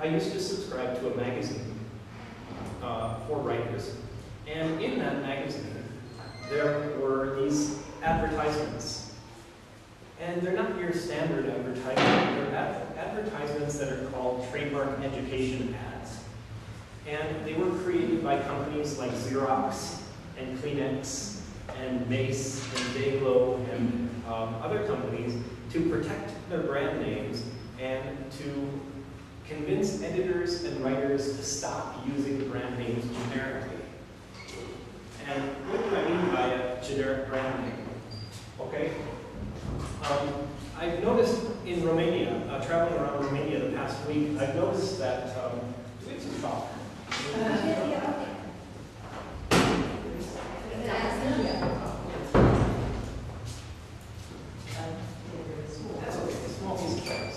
I used to subscribe to a magazine uh, for writers. And in that magazine, there were these advertisements. And they're not your standard advertisement, they're ad advertisements that are called trademark education ads. And they were created by companies like Xerox and Kleenex and Mace and Day-Glo and um, other companies to protect their brand names and to convince editors and writers to stop using brand names generically. And what do I mean by a generic brand name? Okay? Um, I've noticed in Romania, uh, traveling around Romania the past week, I've noticed that, um, do we have some talk? That's okay, a small piece of trash.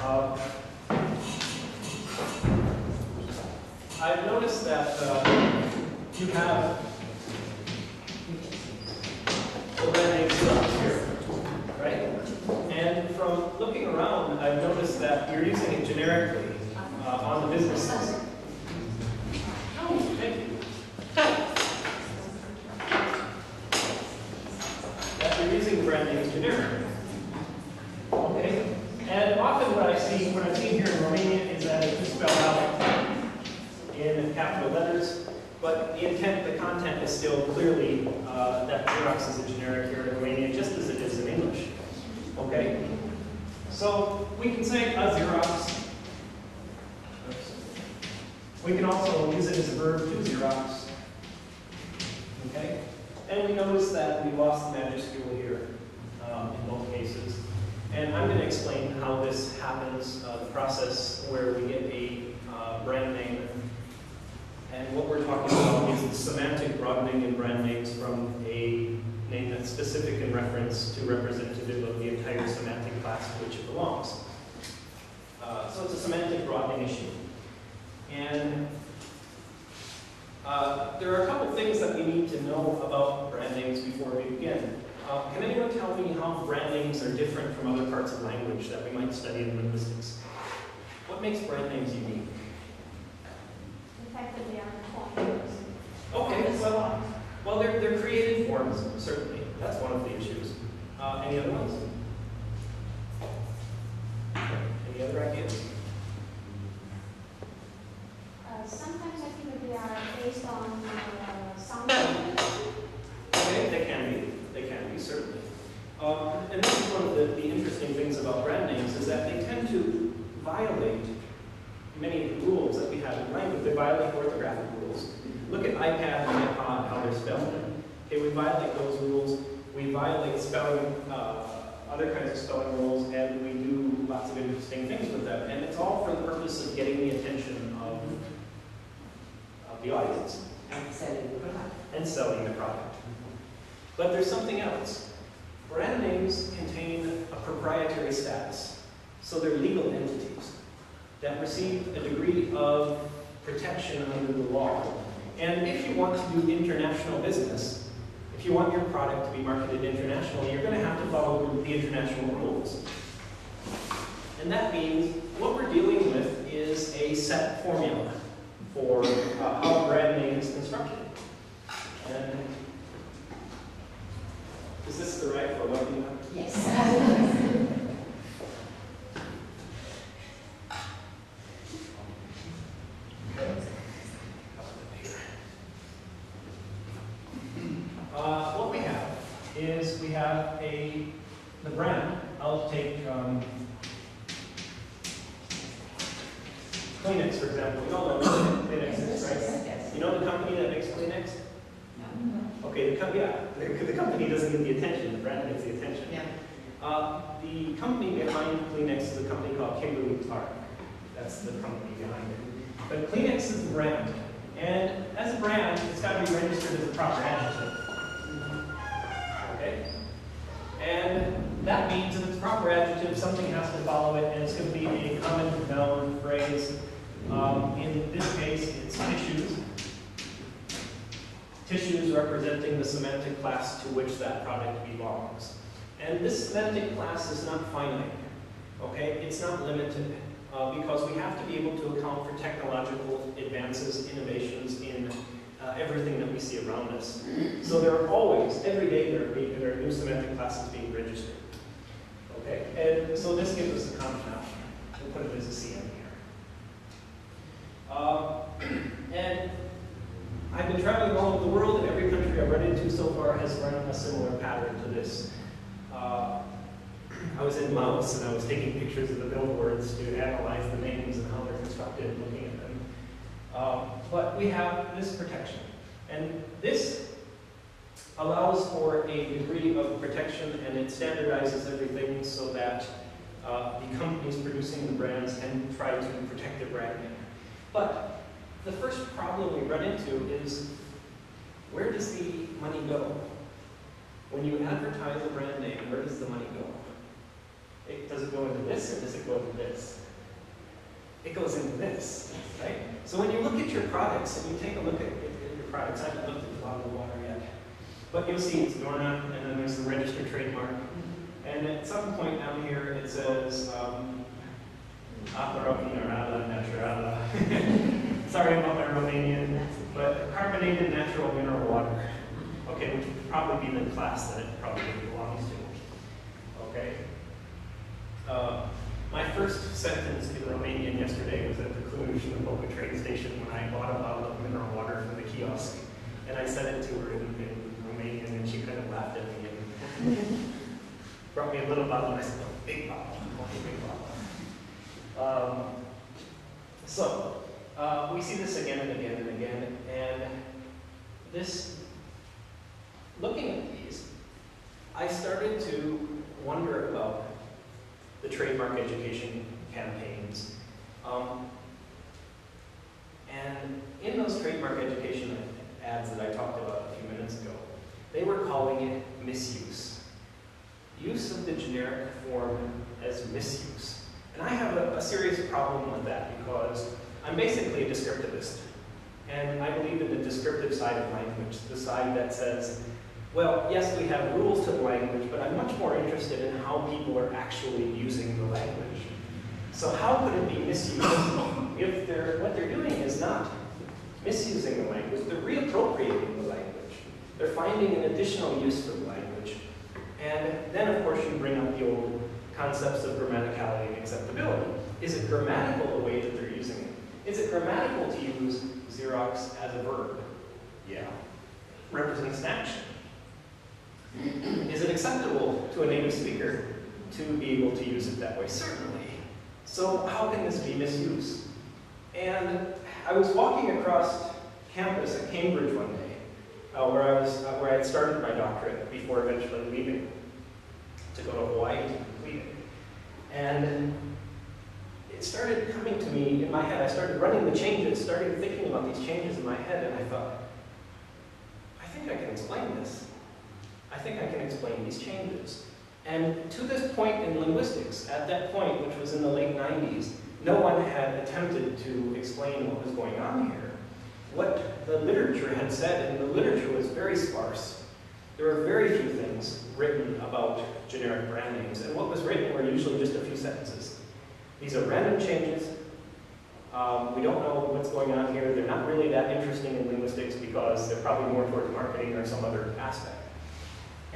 Uh, I've noticed that uh, you have the brand name Xerox here, right? And from looking around, I've noticed that you're using it generically uh, on the businesses. Oh, thank you. That you're using brand names generically. Okay? And often what I see, what I've seen here in Romania is that it's just spelled out in capital letters, but the intent, the content is still clearly uh, that Xerox is a generic here in Romania, just as it is in English. Okay? So we can say a Xerox. Oops. We can also use it as a verb to Xerox. Okay? And we notice that we lost the majuscule here um, in both cases. And I'm going to explain how this happens, uh, the process where we get a uh, brand name. And what we're talking about is the semantic broadening in brand names from a name that's specific in reference to representative of the entire semantic class to which it belongs. Uh, so it's a semantic broadening issue. And uh, there are a couple things that we need to know about brand names before we begin. Uh, can anyone tell me how brand names are different from other parts of language that we might study in linguistics? What makes brand names unique? The fact that they are coined. Okay, well, well, they're, they're created forms, certainly. That's one of the issues. Uh, any other ones? Any other ideas? Uh, sometimes I think that they are based on uh, sound. Okay, they can be. They can be, certainly. Um, and this is one of the, the interesting things about brand names is that they tend to violate many of the rules that we have in language. They violate orthographic rules. Look at iPad and iPod, how they're spelled. Okay, we violate those rules. We violate spelling, uh, other kinds of spelling rules, and we do lots of interesting things with them. And it's all for the purpose of getting the attention of, of the audience and selling the product. and selling the product. But there's something else. Brand names contain a proprietary status, so they're legal entities that receive a degree of protection under the law. And if you want to do international business, if you want your product to be marketed internationally, you're going to have to follow the international rules. And that means what we're dealing with is a set formula for uh, how brand name is constructed. And is this the right for what you have? Yes. Uh, what we have is we have a, the brand, I'll take um, Kleenex, for example. We all know what Kleenex is, right? Yes. You know the company that makes Kleenex? No. Okay, the, com- yeah, the, the company doesn't get the attention, the brand gets the attention. Yeah. Uh, the company behind Kleenex is a company called Kimberly Clark. That's the company behind it. But Kleenex is the brand. And as a brand, it's got to be registered as a proper adjective. And that means if it's a proper adjective, something has to follow it, and it's going to be a common noun phrase. Um, in this case, it's tissues. Tissues representing the semantic class to which that product belongs. And this semantic class is not finite, okay? It's not limited, uh, because we have to be able to account for technological advances, innovations in uh, everything that we see around us. So there are always, every day, there are, there are new semantic classes being registered. Okay, and so this gives us a common noun. We'll put it as a CM here. Uh, and I've been traveling all over the world, and every country I've run into so far has run a similar pattern to this. Uh, I was in Laos, and I was taking pictures of the billboards to analyze the names and how they're constructed, looking at Uh, but we have this protection, and this allows for a degree of protection, and it standardizes everything so that uh, the companies producing the brands can try to protect their brand name. But the first problem we run into is where does the money go? When you advertise a brand name, where does the money go? It, does it go into this or does it go into this? It goes into this, right? So when you look at your products and you take a look at, at your products, I haven't looked at the bottle of water yet, but you'll see it's Dorna and then there's the registered trademark. And at some point down here it says, um, Apero Minerala Naturala. Sorry about my Romanian, but carbonated natural mineral water. Okay, which would probably be the class that it probably belongs to. Okay? Uh, my first sentence in Romanian yesterday was at the Cluj Napoca train station when I bought a bottle of mineral water from the kiosk. And I said it to her in, in Romanian and she kind of laughed at me and brought me a little bottle and I said, oh, big bottle, big bottle. Um, so, uh, we see this again and again and again, and this, looking at these, I started to wonder about the trademark education campaigns. Um, and in those trademark education ads that I talked about a few minutes ago, they were calling it misuse. Use of the generic form as misuse. And I have a, a serious problem with that because I'm basically a descriptivist. And I believe in the descriptive side of language, the side that says, well, yes, we have rules to the language, but I'm much more interested in how people are actually using the language. So how could it be misused if they're, what they're doing is not misusing the language, they're reappropriating the language. They're finding an additional use for the language. And then, of course, you bring up the old concepts of grammaticality and acceptability. Is it grammatical the way that they're using it? Is it grammatical to use Xerox as a verb? Yeah. Represents an action. Is it acceptable to a native speaker to be able to use it that way? Certainly. So how can this be misused? And I was walking across campus at Cambridge one day, uh, where I was, uh, where I had started my doctorate before eventually leaving to go to Hawaii to complete it. And it started coming to me in my head. I started running the changes, started thinking about these changes in my head, and I thought, I think I can explain this. I think I can explain these changes. And to this point in linguistics, at that point, which was in the late 90s, no one had attempted to explain what was going on here. What the literature had said, and the literature was very sparse. There were very few things written about generic brand names, and what was written were usually just a few sentences. These are random changes. Um, we don't know what's going on here. They're not really that interesting in linguistics because they're probably more towards marketing or some other aspect.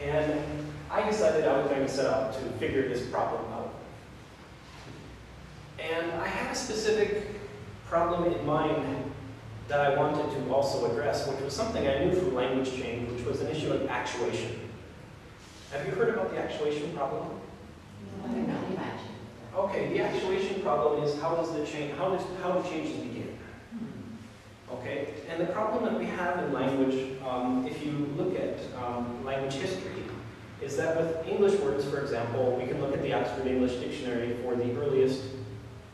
And I decided I was going to set out to figure this problem out. And I had a specific problem in mind that I wanted to also address, which was something I knew from language change, which was an issue of actuation. Have you heard about the actuation problem? I can only imagine. Okay, the actuation problem is how does the change, how does, how do changes begin? Okay, and the problem that we have in language, um, if you look at um, language history, is that with English words, for example, we can look at the Oxford English Dictionary for the earliest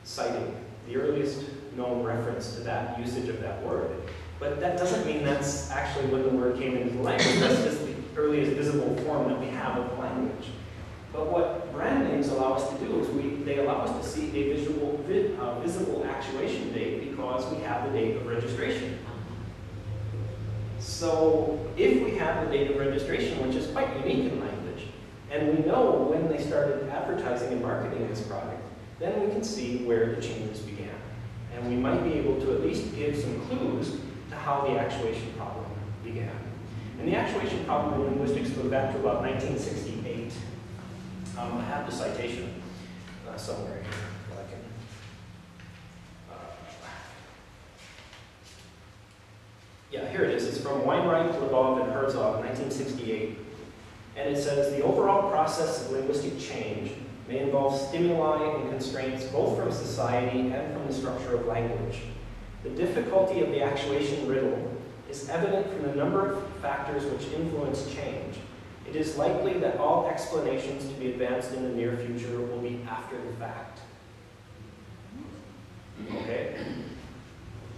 citing, the earliest known reference to that usage of that word. But that doesn't mean that's actually when the word came into the language. That's just the earliest visible form that we have of language. But what brand names allow us to do is we, they allow us to see a visual, vi, uh, visible actuation date because we have the date of registration. So if we have the date of registration, which is quite unique in language, and we know when they started advertising and marketing this product, then we can see where the changes began. And we might be able to at least give some clues to how the actuation problem began. And the actuation problem in linguistics goes back to about 1968. Um, I have the citation uh, somewhere here. that I can, uh, yeah, here it is. It's from Weinreich, Labov, and Herzog, 1968. And it says, the overall process of linguistic change may involve stimuli and constraints both from society and from the structure of language. The difficulty of the actuation riddle is evident from the number of factors which influence change. It is likely that all explanations to be advanced in the near future will be after the fact. Okay?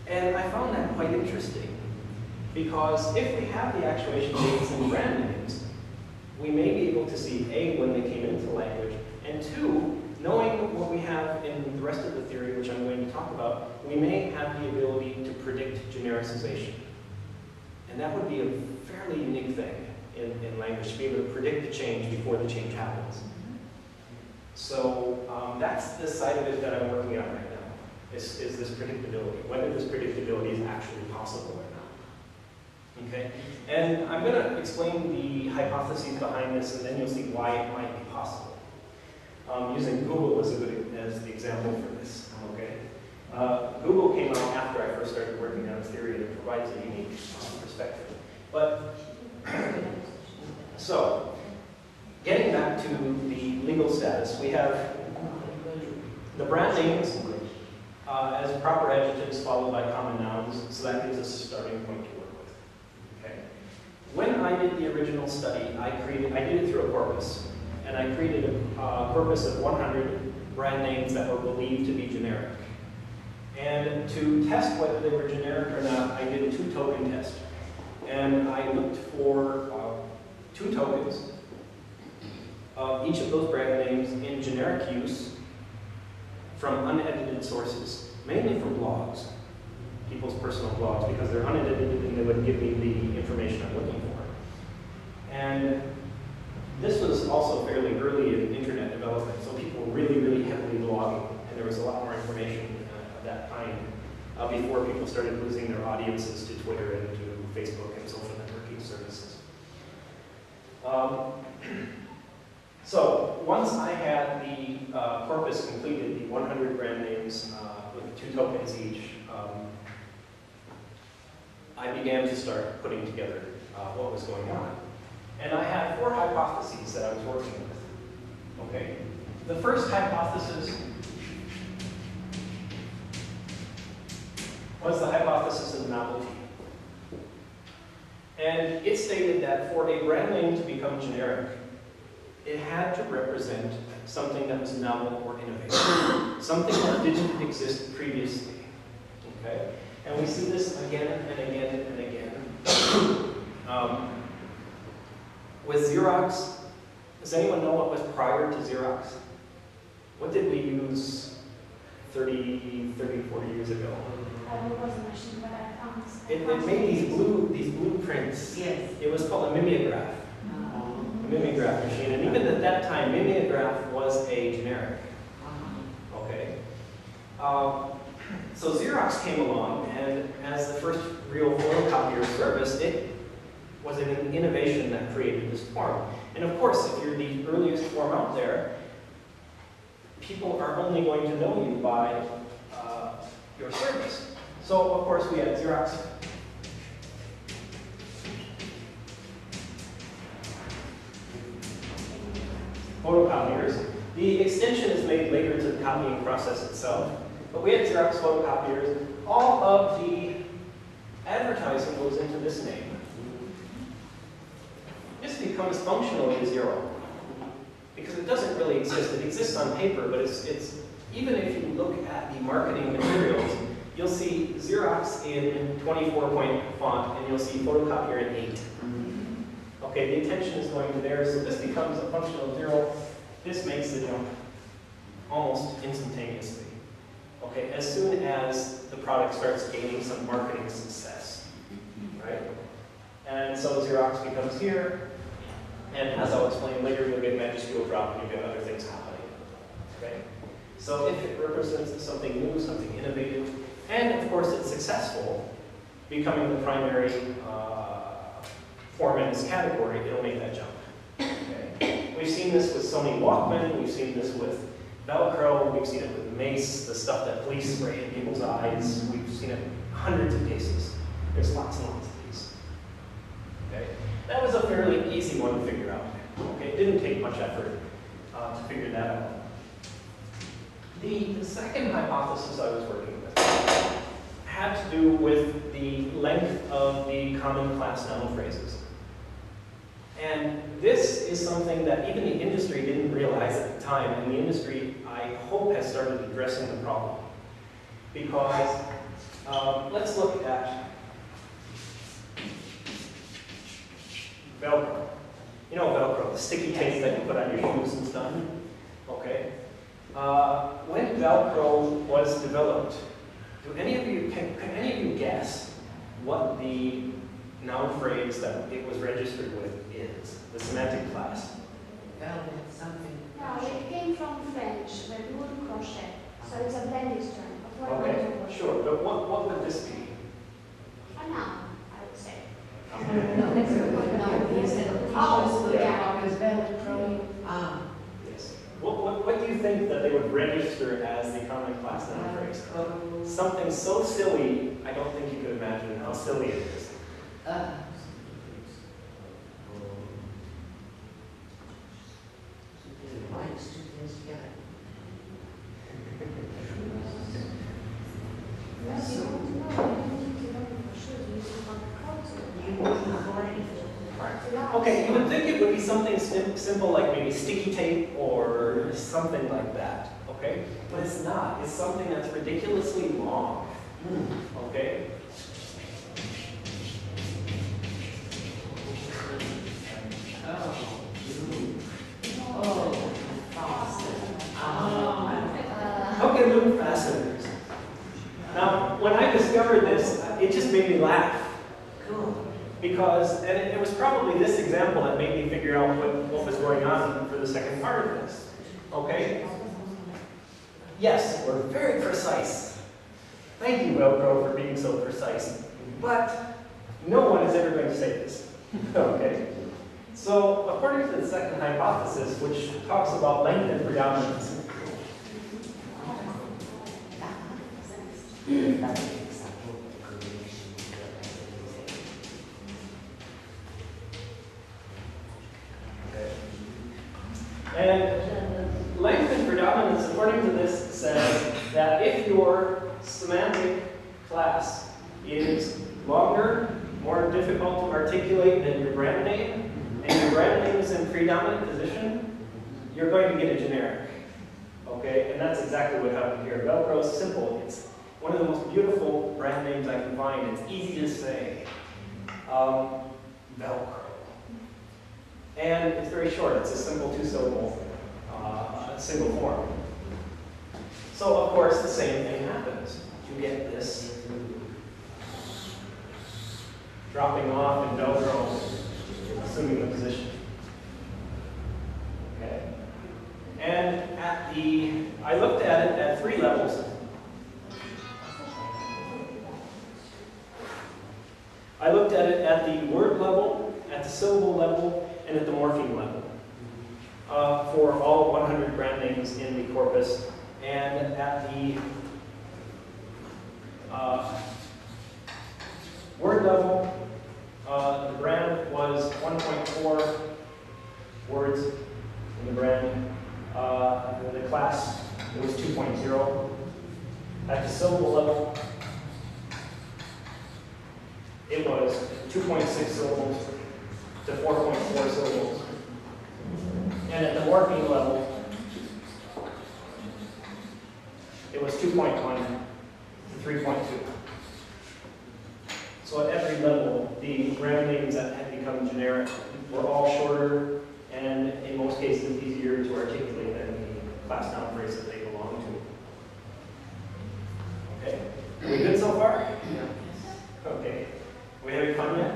And I found that quite interesting because if we have the actuation dates and brand names, we may be able to see A, when they came into language, and two, knowing what we have in the rest of the theory, which I'm going to talk about, we may have the ability to predict genericization. And that would be a fairly unique thing in, in language, to be able to predict the change before the change happens. So um, that's the side of it that I'm working on right now, is, is this predictability, whether this predictability is actually possible or not. Okay, and I'm going to explain the hypotheses behind this, and then you'll see why it might be possible. Um, using Google as a good as the example for this. Okay, uh, Google came out after I first started working on this theory, and it provides a unique um, perspective. But so, getting back to the legal status, we have the brand names uh, as proper adjectives followed by common nouns, so that gives us a starting point to work with. Okay. When I did the original study, I created, I did it through a corpus, and I created a corpus of 100 brand names that were believed to be generic. And to test whether they were generic or not, I did a two-token test. And I looked for two tokens of each of those brand names in generic use from unedited sources, mainly from blogs, people's personal blogs, because they're unedited and they wouldn't give me the information I'm looking for. And this was also fairly early in internet development, so people were really, really heavily blogging, and there was a lot more information uh, of that kind uh, before people started losing their audiences to Twitter and to Facebook and social services. Um, so once I had the uh, corpus completed, the 100 brand names uh, with two tokens each, um, I began to start putting together uh, what was going on. And I had four hypotheses that I was working with. Okay. The first hypothesis was the hypothesis of novelty. And it stated that for a brand name to become generic, it had to represent something that was novel or innovative, something that didn't exist previously. Okay? And we see this again and again and again. Um, with Xerox, does anyone know what was prior to Xerox? What did we use 30, 30, 40 years ago? I wasn't machine, but I found. I It, it made these blue, these blueprints. Yes. It was called a mimeograph, a mimeograph machine. And even at that time, mimeograph was a generic. Okay. Um, so Xerox came along, and as the first real photocopier service, it was an innovation that created this form. And of course, if you're the earliest form out there, people are only going to know you by uh, your service. So of course, we had Xerox photocopiers. The extension is made later to the copying process itself, but we had Xerox photocopiers. All of the advertising goes into this name. This becomes functionally zero. Because it doesn't really exist. It exists on paper, but it's, it's even if you look at the marketing materials, you'll see Xerox in 24 point font, and you'll see photocopier in 8. Okay, the attention is going to there, so this becomes a functional zero. This makes the jump almost instantaneously. Okay, as soon as the product starts gaining some marketing success, right? And so Xerox becomes here, and as I'll explain later, you'll get majuscule drop and you get other things happening. Okay? So if it represents something new, something innovative, and of course it's successful, becoming the primary uh, form in this category, it'll make that jump. Okay? We've seen this with Sony Walkman, we've seen this with Velcro, we've seen it with Mace, the stuff that police spray in people's eyes, we've seen it hundreds of cases. There's lots and lots? That was a fairly easy one to figure out. Okay, it didn't take much effort uh, to figure that out. The, the second hypothesis I was working with had to do with the length of the common class noun phrases. And this is something that even the industry didn't realize at the time, and the industry, I hope, has started addressing the problem. Because um, let's look at Velcro. You know Velcro, the sticky tape that you put on your shoes and stuff? Okay. Uh, when Velcro was developed, do any of you, can, can any of you guess what the noun phrase that it was registered with is? The semantic class? Velvet, something. No, it came from French, the word crochet. So it's a blended term of Okay, kind of word? sure, but what, what would this be? A noun, I would say. No, that's a good no, he said, Oh, yeah, yeah. because Velcro, ah, Yes. What, what, what do you think that they would register as the common class noun phrase? Velcro, Something so silly, I don't think you could imagine how silly it is. uh. Right, two things together. Yes, you want to know, you don't need to know for sure, you use it on the coat. You wouldn't for anything. Okay, you would think it would be something sim- simple like maybe sticky tape or something like that, okay? But it's not. It's something that's ridiculously long, hmm, okay? Oh. Oh, faucet. Ah. Okay, loom fasteners. Now, when I discovered this, it just made me laugh. Cool. Because, and it, it was probably this example that made me figure out what, what was going on for the second part of this. Okay? Yes, we're very precise. Thank you, Velcro, for being so precise. But no one is ever going to say this. okay? So, according to the second hypothesis, which talks about length and predominance, and length and predominance, according to this, says that if your semantic class is longer, more difficult to articulate than your brand name, and your brand name is in predominant position, you're going to get a generic. Okay, and that's exactly what happened here. Velcro is simple. It's one of the most beautiful brand names I can find. It's easy to say. Um, Velcro. And it's very short. It's a simple two-syllable, uh, single form. So, of course, the same thing happens. You get this dropping off in Velcro, assuming the position. Okay? And at the, I looked at it at three levels. I looked at it at the word level, at the syllable level, and at the morpheme level uh, for all 100 brand names in the corpus. And at the uh, word level, uh, the brand was 1.4 words in the brand. Uh, the class, it was 2.0. At the syllable level, it was 2.6 syllables. to 4.4 syllables. And at the morpheme level, it was 2.1 to 3.2. So at every level, the brand names that had become generic were all shorter and in most cases easier to articulate than the class noun phrase that they belong to. Okay, are we good so far? Okay, we having fun yet?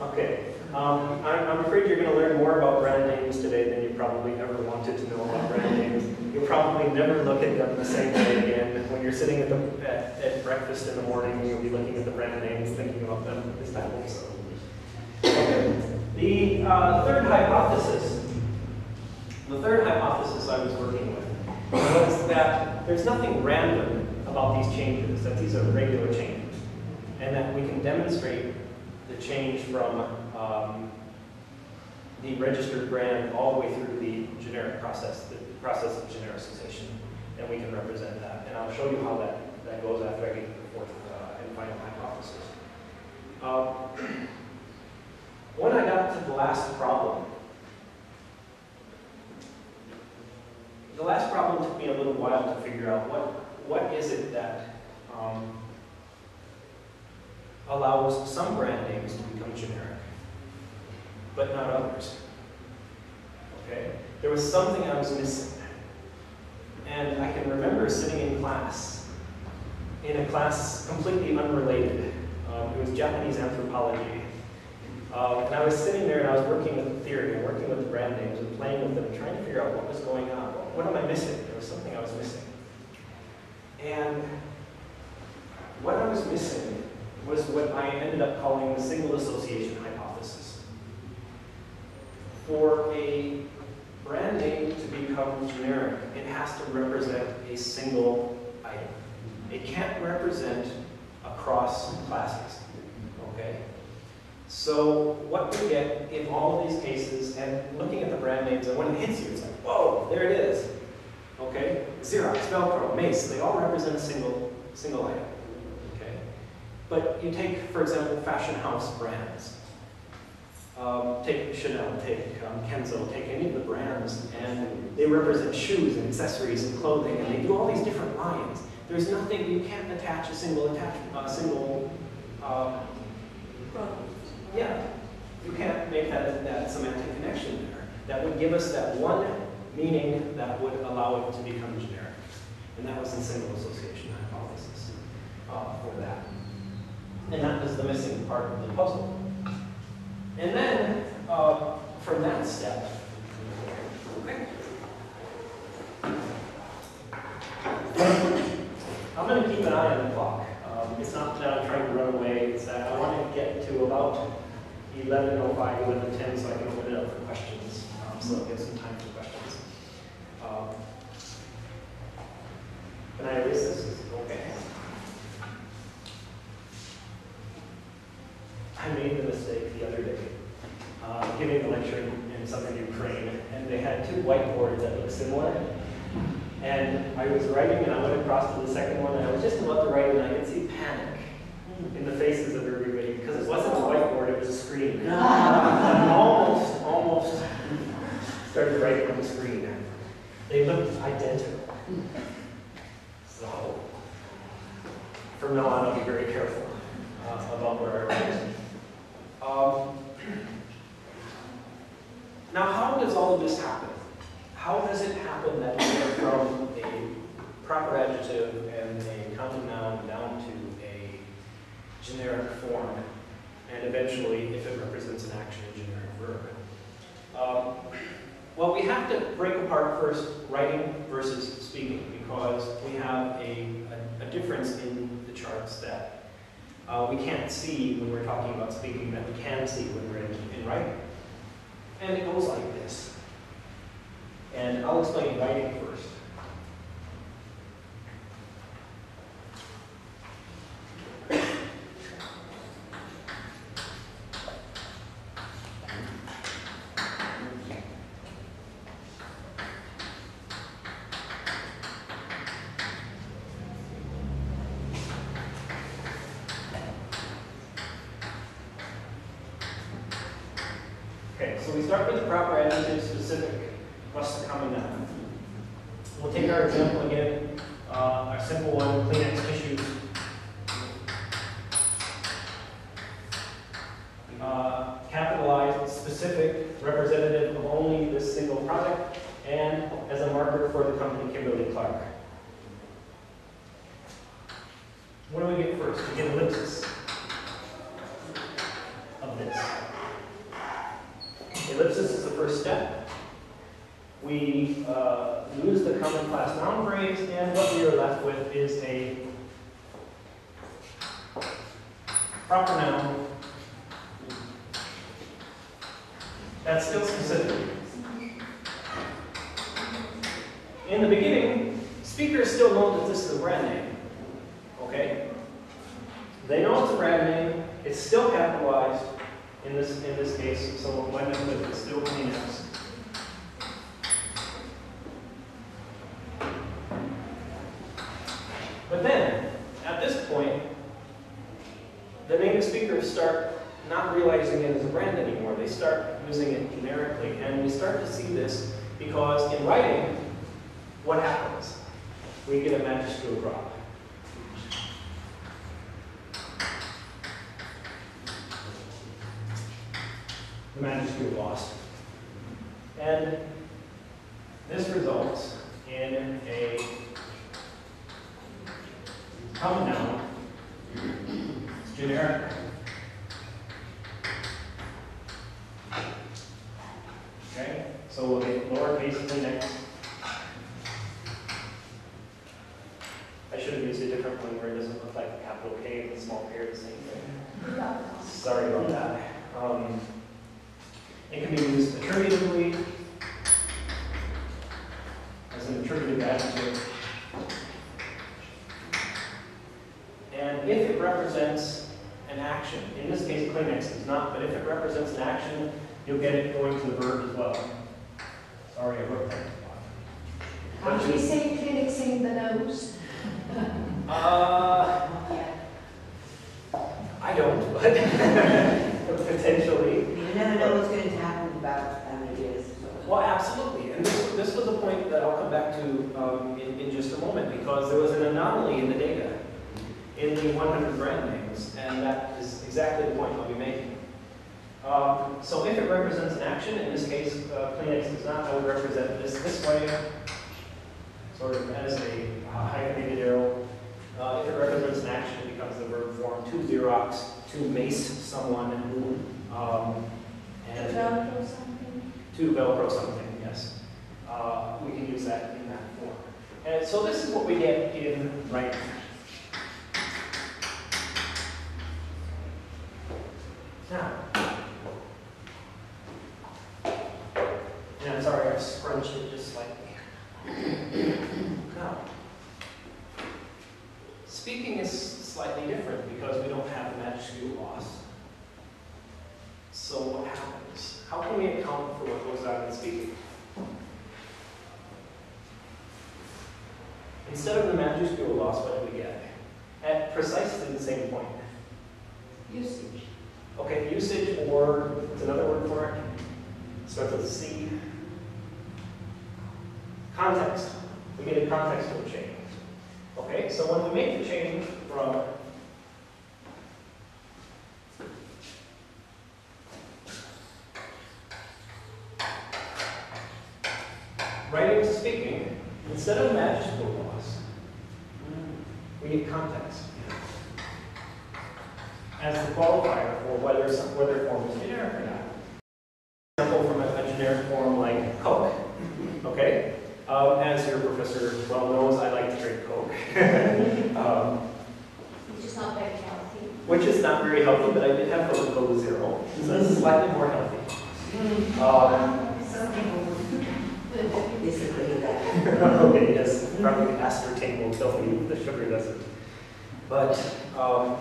Okay, um, I'm, I'm afraid you're gonna learn more about brand names today than you probably ever wanted to know about brand names. You'll probably never look at them the same way again. When you're sitting at the, at, at breakfast in the morning, you'll be looking at the brand names, thinking about them. Also? Okay. The uh, third hypothesis, the third hypothesis I was working with was that there's nothing random about these changes, that these are regular changes, and that we can demonstrate the change from um, the registered brand all the way through the generic process, the process of genericization, and we can represent that. And I'll show you how that, that goes after I get to the fourth uh, and final hypothesis. Um, when I got to the last problem, the last problem took me a little while to figure out what, what is it that um, allows some brand names to become generic, but not others. Okay? There was something I was missing. And I can remember sitting in class, in a class completely unrelated. Um, it was Japanese anthropology. Um, and I was sitting there and I was working with the theory and working with brand names and playing with them trying to figure out what was going on. What, what am I missing? There was something I was missing. And what I was missing was what I ended up calling the single association hypothesis. For a brand name to become generic, it has to represent a single item. It can't represent across classes, okay? So what we get in all of these cases, and looking at the brand names, and when it hits you, it's like, whoa, there it is. Okay? Xerox, Velcro, Mace, they all represent a single, single item. Okay? But you take, for example, fashion house brands. Um, take Chanel, take um, Kenzo, take any of the brands, and they represent shoes and accessories and clothing, and they do all these different lines. There's nothing, you can't attach a single attachment, a single, um, yeah, you can't make that, that semantic connection there. That would give us that one meaning that would allow it to become generic. And that was the single association hypothesis uh, for that. And that was the missing part of the puzzle. And then, uh, from that step, I'm going to keep an eye on the clock. Um, it's not that I'm trying to run away, it's that I want to get to about 11.05, 11.10 so I can open it up for questions. Um, so I'll get some time for questions. Um, can I erase this? Okay? I made the mistake the other day, uh, giving a lecture in, southern Ukraine, and they had two whiteboards that looked similar. And I was writing, and I went across to the second one, and I was just about to write, and I could see panic in the faces of everybody, because it wasn't a whiteboard, it was a screen. And I almost, almost started writing on the screen. They looked identical. So, from now on, I'll be very careful uh, about where I write. Um, now, how does all of this happen? How does it happen that we go from a proper adjective and a counting noun down to a generic form, and eventually, if it represents an action, a generic verb? Um, well, we have to break apart first writing versus speaking because we have a, a, a difference in the charts that uh, we can't see when we're talking about speaking that we can see when we're in, in writing. And it goes like this. And I'll explain writing first. For the company Kimberly Clark. What do we get first? We get ellipsis of this. Ellipsis is the first step. We uh, lose the common class noun phrase, and what we are left with is a proper noun how can we account for what goes on in speaking? Instead of the majuscule loss, what do we get? At precisely the same point. Usage. Okay, usage, or it's another word for it. Starts with a C. Context. We get a contextual change. Okay, so when we make the change from almost generic or not. Example from a, a generic form like Coke. Okay? Um, as your professor well knows, I like to drink Coke. um, which is not very healthy. Which is not very healthy, but I did have Coca-Cola Zero, so this is slightly more healthy. Um, Some people disagree with that. okay, yes, probably aspartame will tell you the sugar doesn't. But um,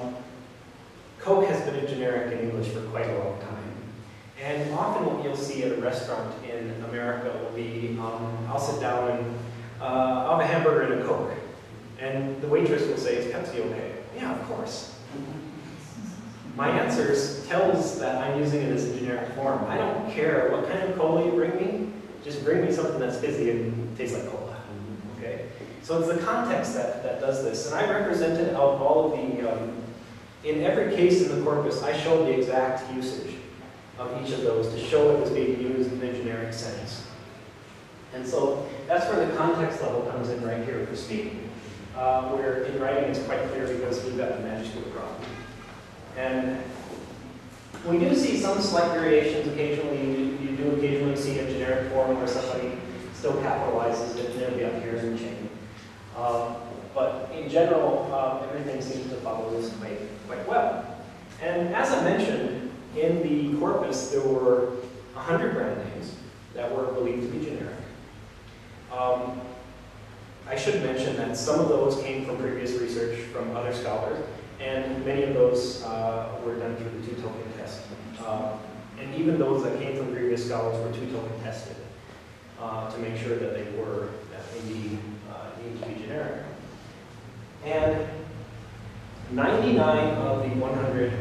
you'll see at a restaurant in America will be, um, I'll sit down and uh, I'll have a hamburger and a Coke. And the waitress will say, is Pepsi okay? Yeah, of course. My answer tells that I'm using it as a generic form. I don't care what kind of cola you bring me, just bring me something that's fizzy and tastes like cola. Okay? So it's the context that, that does this. And I represented out all of the, um, in every case in the corpus, I showed the exact usage of each of those to show it was being used in a generic sense. And so that's where the context level comes in right here for speaking, uh, where in writing it's quite clear because we've got the majuscule problem. And we do see some slight variations occasionally. You, you do occasionally see a generic form where somebody still capitalizes it, and it'll be up here in the chain. But in general, uh, everything seems to follow this quite, quite well. And as I mentioned, in the corpus, there were 100 brand names that were believed to be generic. Um, I should mention that some of those came from previous research from other scholars, and many of those uh, were done through the two-token test. Uh, and even those that came from previous scholars were two-token tested uh, to make sure that they were indeed uh, need to be generic. And 99 of the 100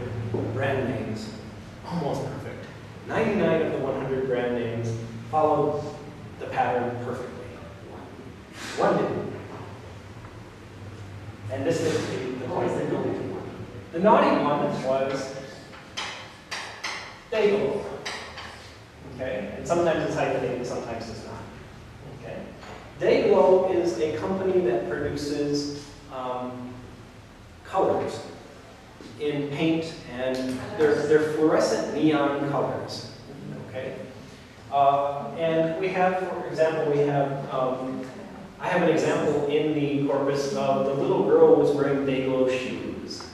brand names, almost perfect, 99 of the 100 brand names followed the pattern perfectly. One didn't. And this is the, the point. was the naughty one? The naughty one was Day-Glo. Okay, and sometimes it's hyphenated, sometimes it's not. Okay, Day-Glo is a company that produces um, colors in paint, and they're, they're fluorescent neon colors. Okay, uh, and we have, for example, we have um, I have an example in the corpus of the little girl was wearing Day-Glo shoes.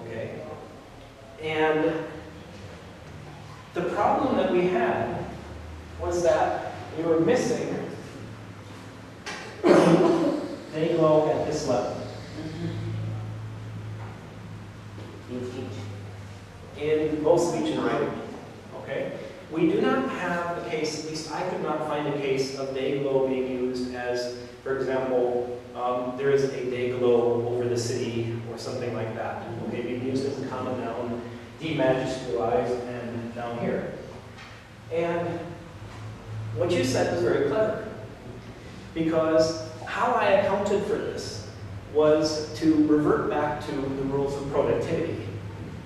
Okay? And the problem that we had was that we were missing Day-Glo at this level. In speech. in both speech and writing. Okay? We do not have a case, at least I could not find a case of day glow being used as, for example, um, there is a day glow over the city or something like that. Okay, being used as a common noun, demajusculized and down here. And what you said was very clever. Because how I accounted for this was to revert back to the rules of productivity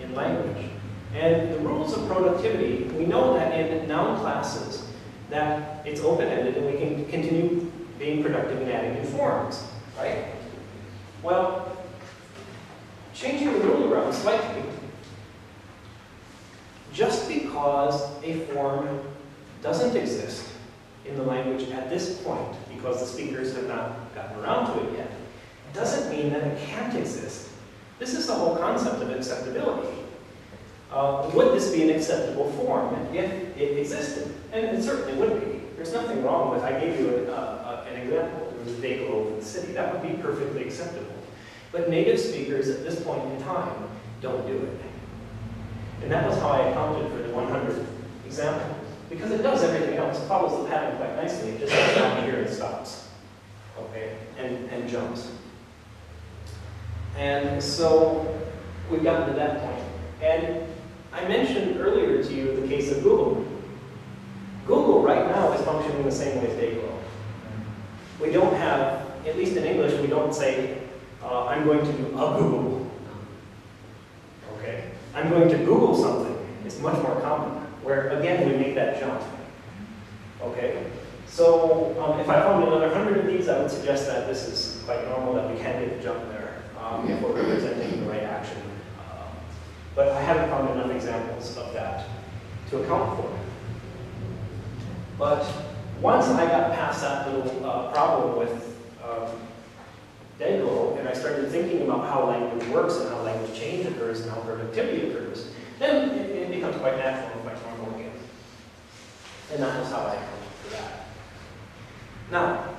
in language. And the rules of productivity, we know that in noun classes, that it's open-ended and we can continue being productive and adding new forms, right? Well, changing the rule around slightly, just because a form doesn't exist in the language at this point, because the speakers have not gotten around to it yet, doesn't mean that it can't exist. This is the whole concept of acceptability. Uh, would this be an acceptable form if it existed? And it certainly would be. There's nothing wrong with, I gave you a, a, an example, there was a glow over the city. That would be perfectly acceptable. But native speakers at this point in time don't do it. And that was how I accounted for the 100 example. Because it does everything else, it follows the pattern quite nicely, it just goes down here and stops. Okay, and, and jumps. And so we've gotten to that point. And I mentioned earlier to you the case of Google. Google right now is functioning the same way as Day-Glo. We don't have, at least in English, we don't say, uh, I'm going to do a Google. Okay? I'm going to Google something. It's much more common, where again, we make that jump. Okay? So um, if I found another hundred of these, I would suggest that this is quite normal, that we can get the jump there um, if we're representing the right action. Um, but I haven't found enough examples of that to account for. But once I got past that little uh, problem with um, and I started thinking about how language works and how language change occurs and how productivity occurs, then it, it becomes quite natural and quite normal again. And that was how I accounted for that. Now,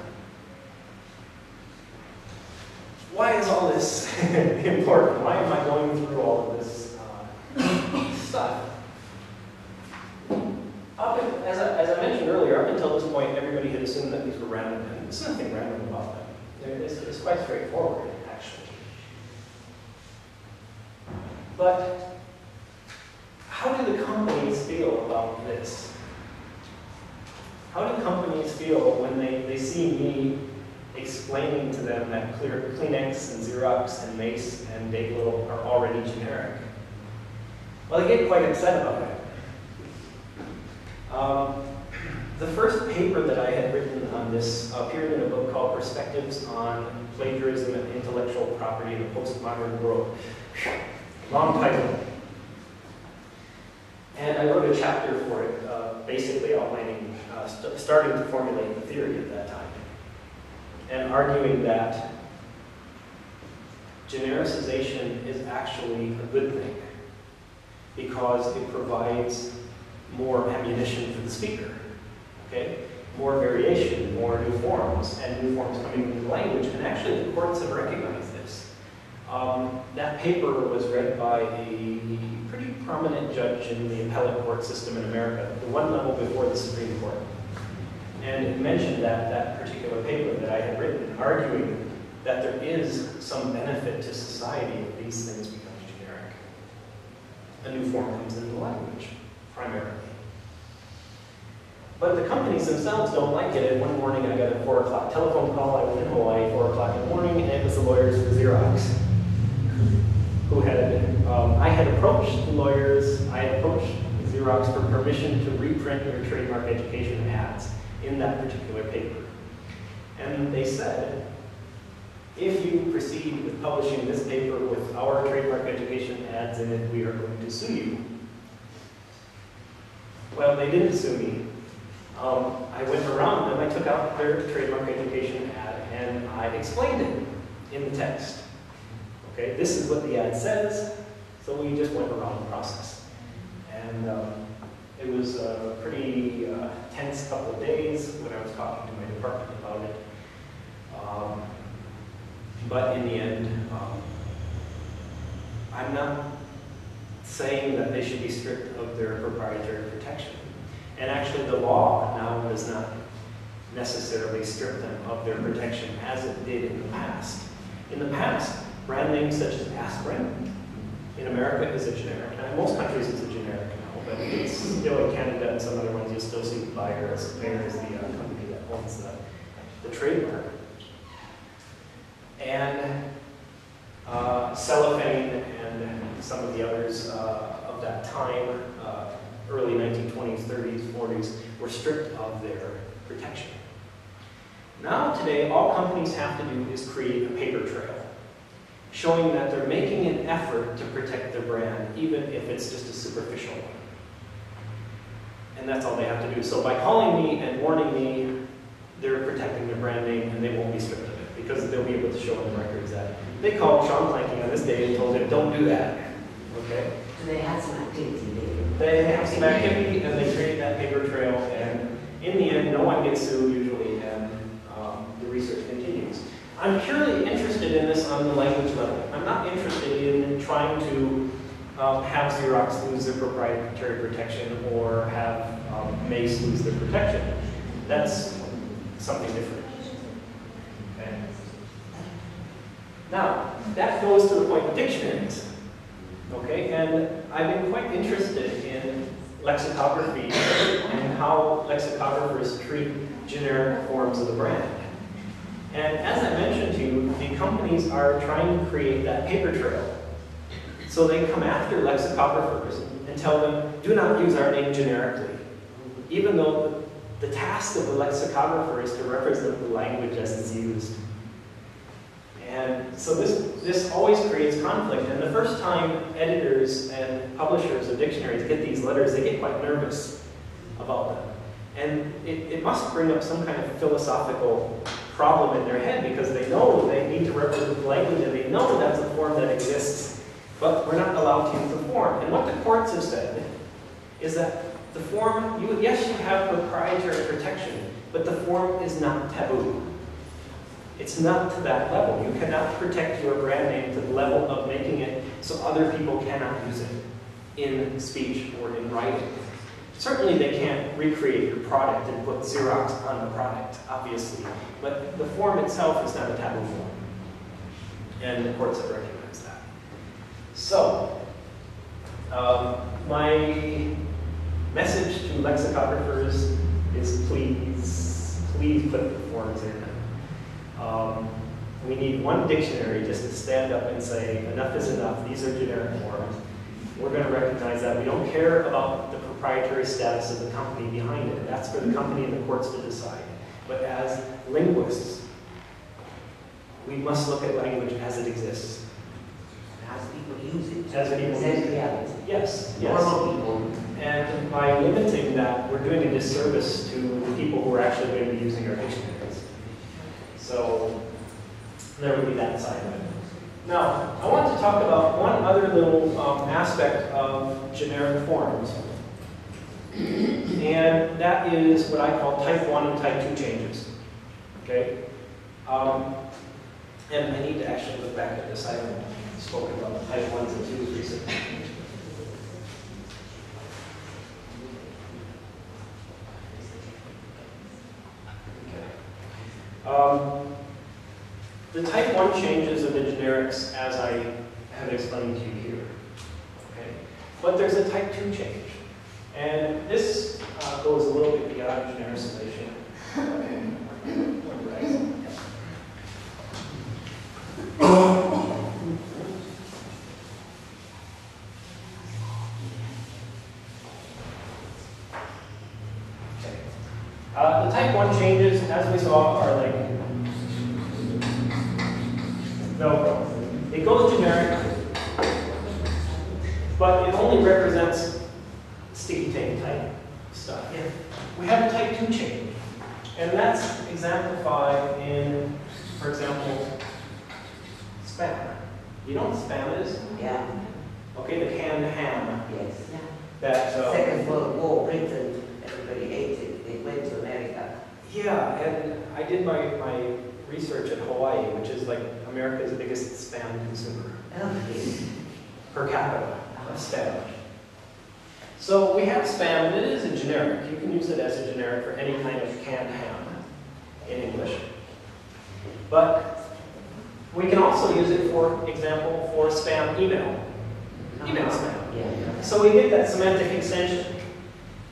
why is all this important? Why am I going through all of this uh, stuff? Up in, as, I, as I mentioned earlier, up until this point, everybody had assumed that these were random, and there's nothing random about them. It's, it's quite straightforward, actually. But how do the companies feel about this? How do companies feel when they, they see me explaining to them that Kleenex and Xerox and Mace and Day-Glo are already generic? Well, they get quite upset about it. Um, the first paper that I had written on this appeared in a book called Perspectives on Plagiarism and Intellectual Property in the Postmodern World. Long title. And I wrote a chapter for it, uh, basically outlining, uh, st- starting to formulate the theory of that and arguing that genericization is actually a good thing because it provides more ammunition for the speaker. Okay? More variation, more new forms, and new forms coming into the language. And actually, the courts have recognized this. Um, that paper was read by a pretty prominent judge in the appellate court system in America, the one level before the Supreme Court. And it mentioned that that particular paper that I had written, arguing that there is some benefit to society if these things become generic. A new form comes into language, primarily. But the companies themselves don't like it. And one morning I got a 4 o'clock telephone call. I was in Hawaii, 4 o'clock in the morning, and it was the lawyers for Xerox who had, um, I had approached the lawyers, I had approached Xerox for permission to reprint their trademark education ads in that particular paper. And they said, if you proceed with publishing this paper with our trademark education ads in it, we are going to sue you. Well, they didn't sue me. Um, I went around them, I took out their trademark education ad, and I explained it in the text. Okay, this is what the ad says, so we just went around the process. And um, it was a pretty uh, tense couple of days when I was talking to my department about it. Um, but in the end, um, I'm not saying that they should be stripped of their proprietary protection. And actually, the law now does not necessarily strip them of their protection as it did in the past. In the past, brand names such as aspirin in America is a generic. Now, in most countries, it's a generic still in Canada and some other ones, you'll still see Bayer as, Bayer is the uh, company that owns the, the trademark. And uh, cellophane and some of the others uh, of that time, uh, early 1920s, 30s, 40s, were stripped of their protection. Now, today, all companies have to do is create a paper trail showing that they're making an effort to protect their brand, even if it's just a superficial one. And that's all they have to do. So by calling me and warning me, they're protecting their brand name and they won't be stripped of it because they'll be able to show in the records that they called Shawn Clankie on this day and told him, don't do that. Okay? So they had some activity. They have some activity and they create that paper trail and in the end, no one gets sued usually and um, the research continues. I'm purely interested in this on the language level. I'm not interested in trying to um, have Xerox lose their proprietary protection or have um, Mace lose their protection. That's something different. Okay. Now, that goes to the point of dictionaries. Okay, and I've been quite interested in lexicography and how lexicographers treat generic forms of the brand. And as I mentioned to you, the companies are trying to create that paper trail. So they come after lexicographers and tell them, do not use our name generically. Even though the, task of the lexicographer is to represent the language as it's used. And so this, this always creates conflict. And the first time editors and publishers of dictionaries get these letters, they get quite nervous about them. And it, it must bring up some kind of philosophical problem in their head because they know they need to represent the language and they know that's a form that exists, but we're not allowed to use the form. And what the courts have said is that the form, you, yes, you have proprietary protection, but the form is not taboo. It's not to that level. You cannot protect your brand name to the level of making it so other people cannot use it in speech or in writing. Certainly they can't recreate your product and put Xerox on the product, obviously, but the form itself is not a taboo form. And the courts have recognized. So, Um, my message to lexicographers is please, please put the forms in. Um, we need one dictionary just to stand up and say, enough is enough, these are generic forms. We're going to recognize that. We don't care about the proprietary status of the company behind it. That's for the company and the courts to decide. But as linguists, we must look at language as it exists. As people use it. As people use Present it. reality. Yes, yes. Normal people. And by limiting that, we're doing a disservice to the people who are actually going to be using our dictionaries. So there would be that side of it. Now, I want to talk about one other little um, aspect of generic forms. And that is what I call type 1 and type 2 changes. Okay? Um, and I need to actually look back at this. I haven't spoken about type 1s and 2s recently. Um, the type 1 changes of the generics as I have explained to you here. Okay? But there's a type 2 change. And this uh, goes a little bit beyond genericization. Right. Okay. The type 1 changes, as we saw, are like Velcro. It goes generic, but it only represents sticky tape type stuff. Yeah. We have a type 2 change, and that's exemplified in, for example, spam. You know what spam is? Yeah, Okay, the canned ham yes. that. uh, Second World War, Britain, everybody ate it. They went to America. Yeah, and I did my, my research at Hawaii, which is like America's biggest spam consumer Okay. per capita of spam. So we have spam, and it is a generic. You can use it as a generic for any kind of canned ham in English. But we can also use it, for example, for spam email. Email spam. Yeah. So we get that semantic extension,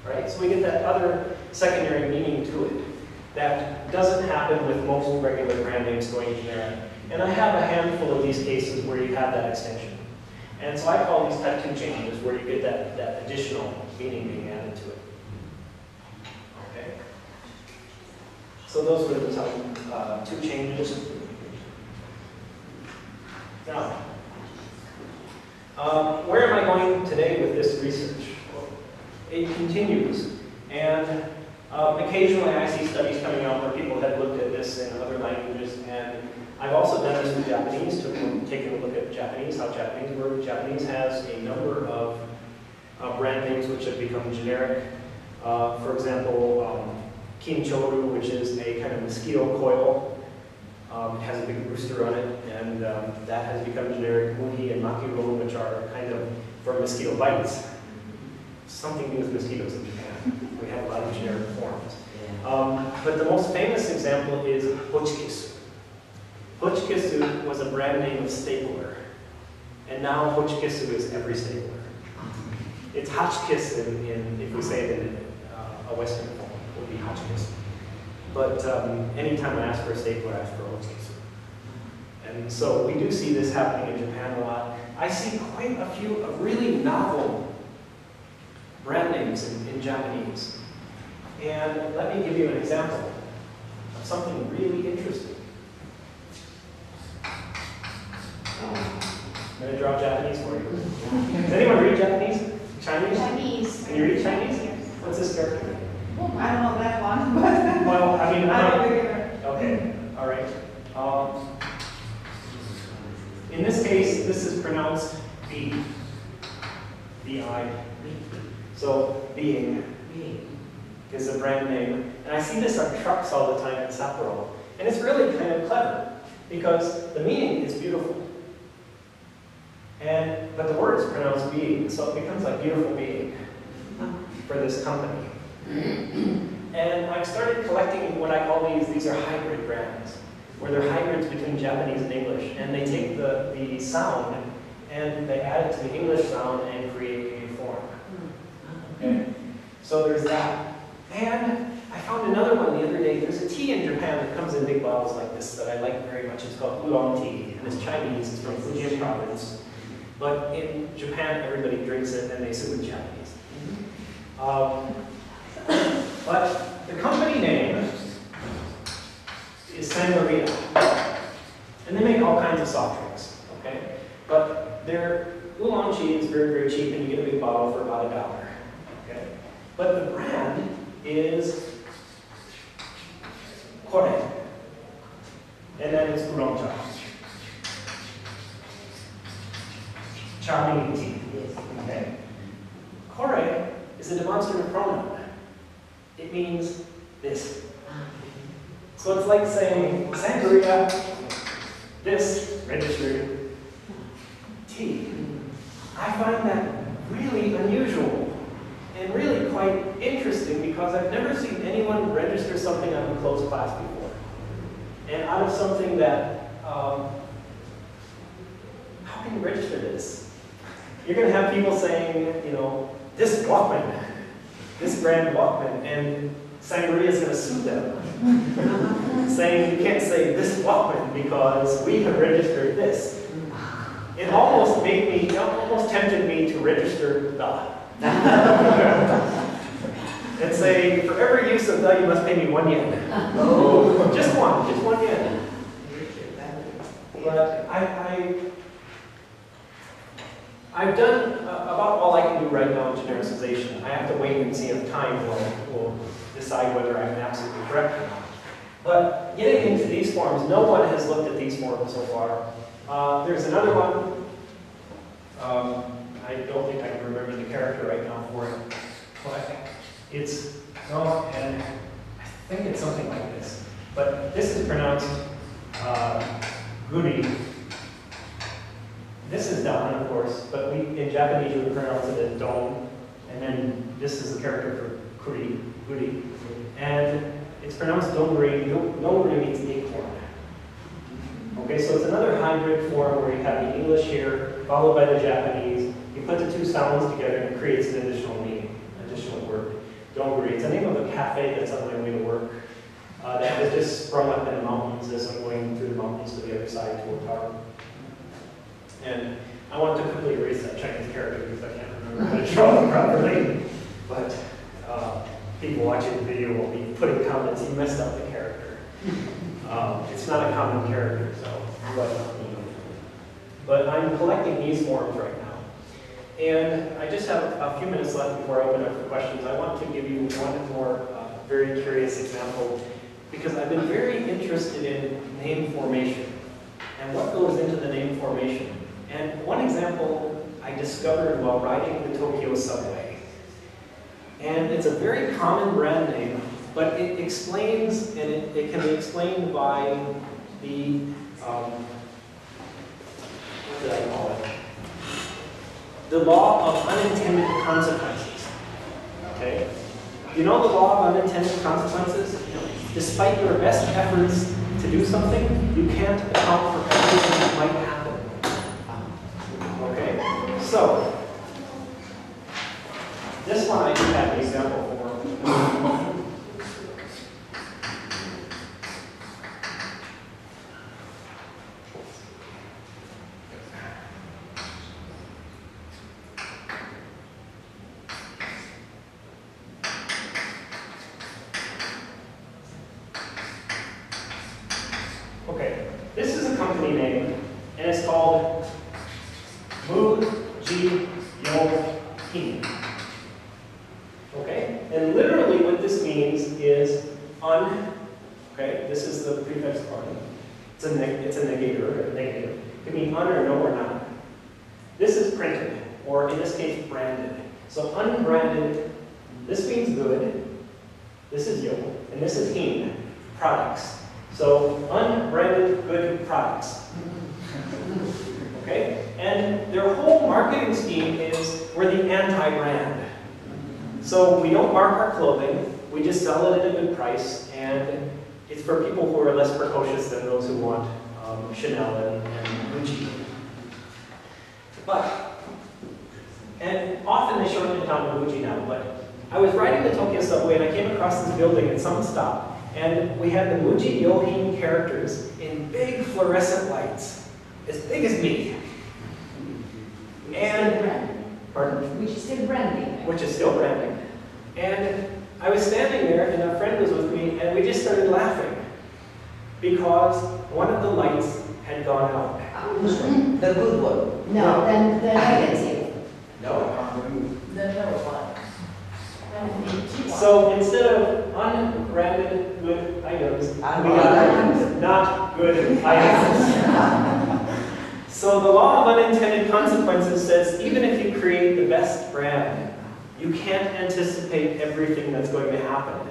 right? So we get that other secondary meaning to it that doesn't happen with most regular brand names going generic. And I have a handful of these cases where you have that extension. And so I call these type 2 changes where you get that, that additional meaning being added to it. Okay? So those were the uh, 2 changes. Now, um, where am I going today with this research? It continues, and um, occasionally I see studies coming out where people have looked at this in other languages, and I've also done this with Japanese, took, taken a look at Japanese, how Japanese work. Japanese has a number of uh, brand names which have become generic. Uh, for example, um, Kinchoru, which is a kind of mosquito coil, um, has a big rooster on it, and um, that has become generic. Muhi and Makiro, which are kind of for mosquito bites. Something to do with mosquitoes in Japan. We have a lot of generic forms. Yeah. Um, but the most famous example is Hochkisu. Hochkisu was a brand name of stapler, and now Hochkisu is every stapler. It's Hotchkiss in, in if we say it in uh, a Western form, it would be Hotchkiss. But um, anytime I ask for a stapler, I ask for a Hochkisu. And so we do see this happening in Japan a lot. I see quite a few of really novel brand names in, in Japanese. And let me give you an example of something really interesting. I'm going to draw Japanese for you. Does anyone read Japanese? Chinese? Chinese. Can you read Chinese? What's this character? I don't know that one, but Well, I mean, I I'm don't figure. Okay, all right. Um, in this case, this is pronounced B. B-I. So, being is a brand name. And I see this on trucks all the time in Sapporo. And it's really kind of clever because the meaning is beautiful. And, but the word is pronounced being, so it becomes like beautiful being for this company. And I've started collecting what I call these, these are hybrid brands, where they're hybrids between Japanese and English. And they take the, the sound and they add it it to the English sound and create a new form. Hmm. Okay, so there's that. And I found another one the other day. There's a tea in Japan that comes in big bottles like this that I like very much. It's called oolong tea, and it's Chinese. It's from Fujian province. But in Japan, everybody drinks it, and they say it's Japanese. Um, but the company name is Sangaria. And they make all kinds of soft drinks, okay? But their oolong tea is very, very cheap, and you get a big bottle for about a dollar, okay? But the brand is Kore. And then it's oolong cha. Cha meaning tea. Yes. Okay. Kore is a demonstrative pronoun. It means this. So it's like saying Sangaria, this registered tea. I find that really unusual and really quite interesting because I've never seen anyone register something on a closed class before. And out of something that, um, how can you register this? You're going to have people saying, you know, this Walkman, this brand Walkman, and Sangaria is going to sue them, saying you can't say this Walkman because we have registered this. It almost made me, almost tempted me to register the. and say, for every use of the, you must pay me one yen. Oh. Just one, just one yen. But I, I, I've done uh, about all I can do right now in genericization. I have to wait and see if time will, will decide whether I'm absolutely correct or not. But getting into these forms, no one has looked at these forms so far. Uh, there's another one. Um, I don't think I can remember the character right now for it. But it's, no, and I think it's something like this. But this is pronounced uh, guri. This is down, of course, but we, in Japanese, we pronounce it as don. And then this is the character for kuri, guri. And it's pronounced donguri. Donguri means acorn. Okay, so it's another hybrid form where you have the English here, followed by the Japanese. You put the two sounds together and it creates an additional meaning, additional word. Donguri. It's the name of a cafe that's on my way to work. Uh, that has just sprung up in the mountains as I'm going through the mountains to the other side to Otaru. And I want to quickly erase that Chinese character because I can't remember how to draw it properly. But uh, people watching the video will be putting comments, you messed up the character. Um, it's not a common character, so. But, but I'm collecting these forms right now. And I just have a few minutes left before I open up for questions. I want to give you one more uh, very curious example because I've been very interested in name formation and what goes into the name formation. And one example I discovered while riding the Tokyo subway. And it's a very common brand name, but it explains, and it, it can be explained by the, um, what did I call it? The law of unintended consequences. Okay? You know the law of unintended consequences? Despite your best efforts to do something, you can't account for everything that might happen. Okay? So, this one I do have an example for. Okay, this is a company name, and it's called Mu Ji Yo Hin. Okay, and literally what this means is un. Okay, this is the prefix un. It's a neg- it's a negator, a negative. It can mean un or no or not. This is printed, or in this case, branded. So unbranded. This means good. This is yo, and this is hin, products. So unbranded good products. Okay? And their whole marketing scheme is we're the anti-brand. So we don't mark our clothing, we just sell it at a good price, and it's for people who are less precocious than those who want um, Chanel and, and Gucci. But And often they shorten it down to Muji now, but I was riding the Tokyo subway and I came across this building at some stop, And we had the Muji Yohin characters in big fluorescent lights, as big as me. And, pardon? Which is still branding. which is still branding. And I was standing there, and a friend was with me, and we just started laughing because one of the lights had gone out. Which one? The good one. No, then the negative. No. The lower one. So instead of unbranded good items, we got items. not good items. So the law of unintended consequences says even if you create the best brand, you can't anticipate everything that's going to happen.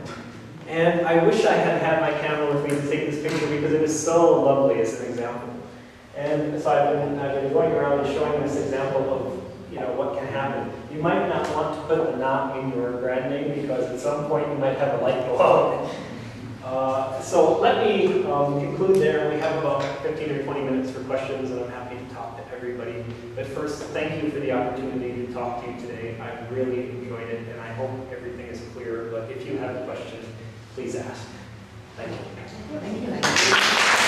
And I wish I had had my camera with me to take this picture because it is so lovely as an example. And so I've been, I've been going around and showing this example of, you know, what can happen. You might not want to put the knot in your brand name because at some point you might have a light go out. Uh, So let me um, conclude there. We have about 15 or 20 minutes for questions, and I'm happy everybody. But first, thank you for the opportunity to talk to you today. I really enjoyed it, and I hope everything is clear. But if you have questions, please ask. Thank you. Thank you.